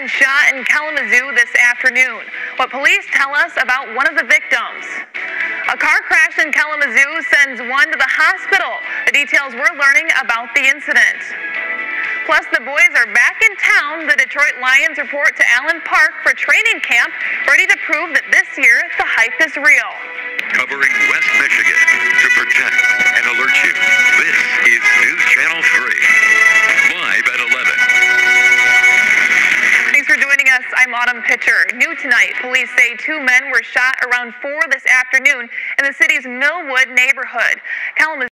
men shot in Kalamazoo this afternoon. What police tell us about one of the victims. A car crash in Kalamazoo sends one to the hospital. The details we're learning about the incident. Plus, the boys are back in town. The Detroit Lions report to Allen Park for training camp, ready to prove that this year the hype is real. Pitcher. New tonight, police say two men were shot around 4 this afternoon in the city's Millwood neighborhood. Kalamazoo